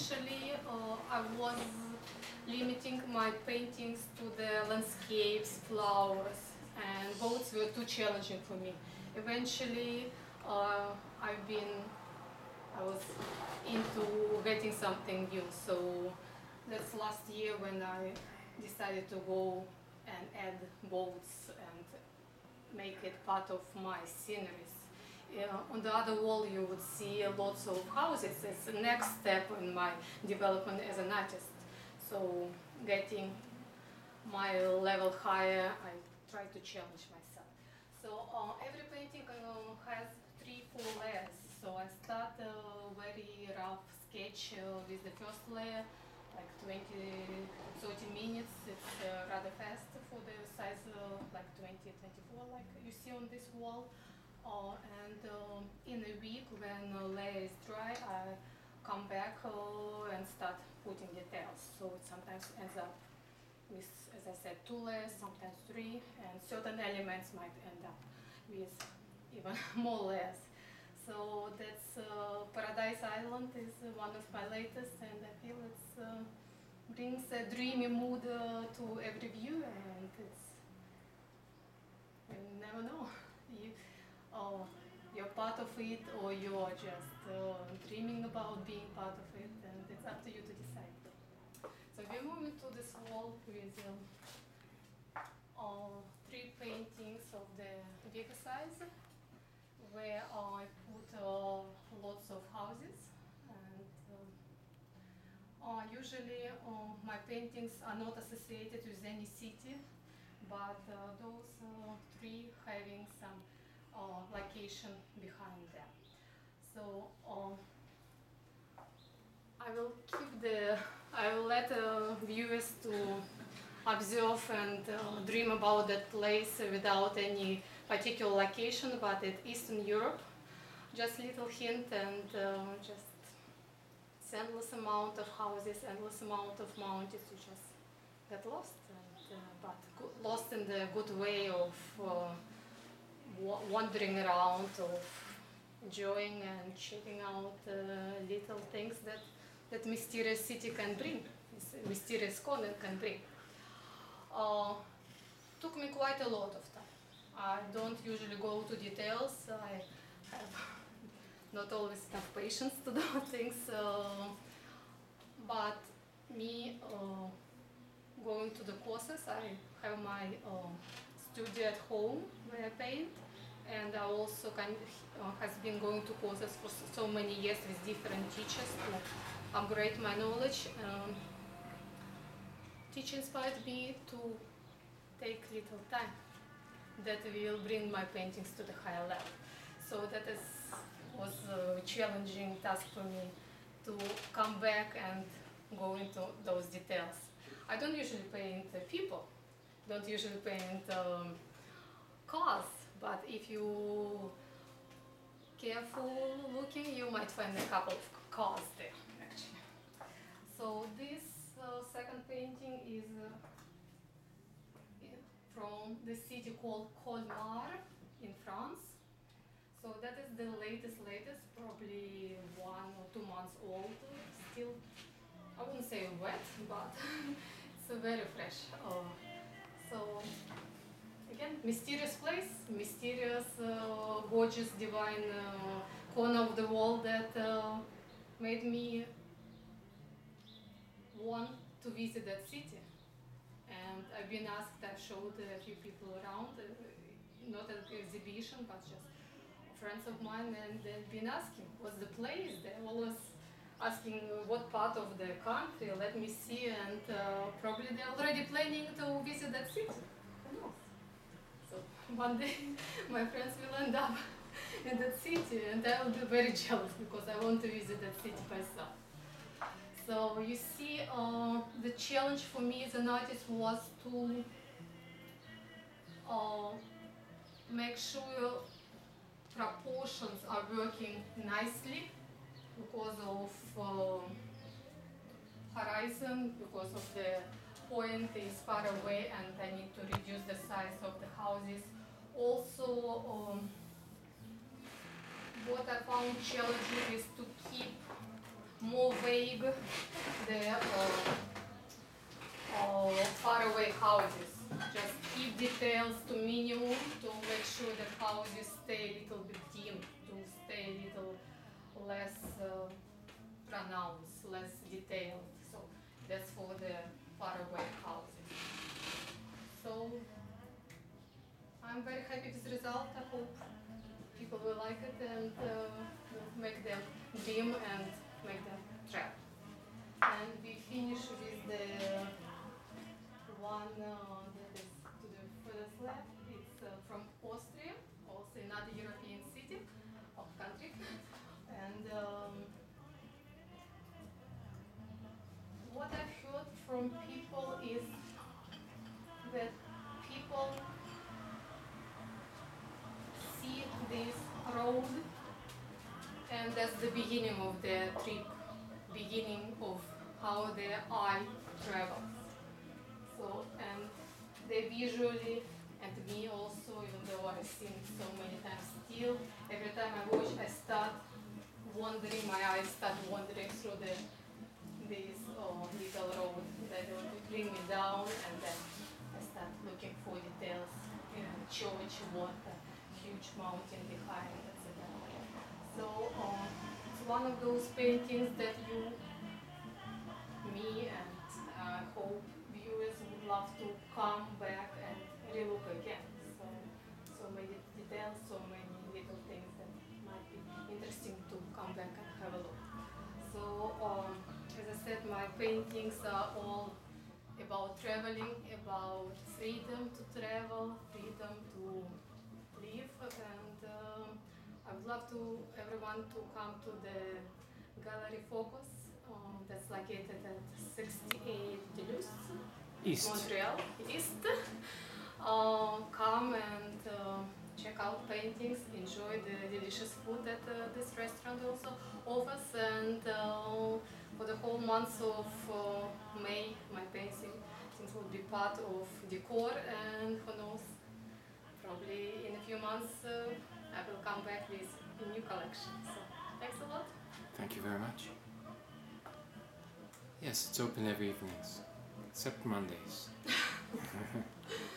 initially uh, I was limiting my paintings to the landscapes, flowers, and boats were too challenging for me. Eventually, uh, I've been, I was into getting something new. So that's last year when I decided to go and add boats and make it part of my sceneries. Yeah, on the other wall you would see lots of houses. It's the next step in my development as an artist. So getting my level higher, I try to challenge myself. So uh, every painting uh, has three, four layers. So I start a very rough sketch uh, with the first layer, like 20, 30 minutes. It's uh, rather fast for the size uh, like 20, 24, like you see on this wall. Uh, and um, in a week, when the layer is dry, I come back uh, and start putting details. So it sometimes ends up with, as I said, two layers, sometimes three, and certain elements might end up with even more layers. So that's uh, Paradise Island is one of my latest, and I feel it uh, brings a dreamy mood uh, to every view, and it's you never know. You, oh, you're part of it or you're just uh, dreaming about being part of it and it's up to you to decide. So we're moving to this wall with um, uh, three paintings of the bigger size where I put uh, lots of houses and uh, usually uh, my paintings are not associated with any city but uh, those uh, three having some uh, location behind them. So um, I will keep the, I will let uh, viewers to observe and uh, dream about that place without any particular location, but it's Eastern Europe. Just little hint and uh, just endless amount of houses, endless amount of mountains. You just get lost, and, uh, but lost in the good way of wandering around, of enjoying and checking out uh, little things that that mysterious city can bring, mysterious corner can bring. Uh, took me quite a lot of time. I don't usually go to details. I have not always enough patience to do things. Uh, but me uh, going to the courses, I have my uh, studio at home paint and I also kind uh, has been going to courses for so many years with different teachers to upgrade my knowledge. Um, teach inspired me to take little time that will bring my paintings to the higher level. So that is, was a challenging task for me to come back and go into those details. I don't usually paint uh, people, don't usually paint um, cars, but if you careful looking, you might find a couple of cars there. So this uh, second painting is uh, from the city called Colmar in France. So that is the latest, latest, probably one or two months old, still, I wouldn't say wet, but it's very fresh. Uh, so again, mysterious place, mysterious, uh, gorgeous, divine uh, corner of the wall that uh, made me want to visit that city. And I've been asked, I've showed a few people around, uh, not an exhibition, but just friends of mine, and they've been asking, what's the place? They're always asking what part of the country, let me see, and uh, probably they're already planning to visit that city. Who knows? One day my friends will end up in that city and I will be very jealous because I want to visit that city myself. So you see, uh, the challenge for me as an artist was to uh, make sure proportions are working nicely because of uh, horizon, because of the point is far away and I need to reduce the size of the houses. Also, um, what I found challenging is to keep more vague, the uh, uh, faraway houses. Just keep details to minimum to make sure that houses stay a little bit dim, to stay a little less uh, pronounced, less detailed. So that's for the faraway houses. So I'm very happy with the result. I hope people will like it and uh, make them dim and make them trap. And we finish with the one uh, that is to the furthest left. It's uh, from Austria, also another European city or country. And um, what I've heard from people road and that's the beginning of the trip, beginning of how the eye travels. So, and they visually, and me also, even though I've seen so many times still, every time I watch, I start wandering, my eyes start wandering through the this oh, little road that will bring me down, and then I start looking for details, you know, church, water, huge mountain behind, etc. So um, it's one of those paintings that you, me, and I hope viewers would love to come back and relook again. So, so many details, so many little things that might be interesting to come back and have a look. So, um, as I said, my paintings are all about traveling, about freedom to travel, freedom to to everyone to come to the Gallery Fôkus um, that's located at 68 Duluth, East. Montreal East. Um, come and uh, check out paintings, enjoy the delicious food that uh, this restaurant also offers, and uh, for the whole month of uh, May, my painting things will be part of decor, and who knows, probably in a few months uh, I will come back with a new collection. So thanks a lot. Thank you very much. Yes, it's open every evenings, except Mondays.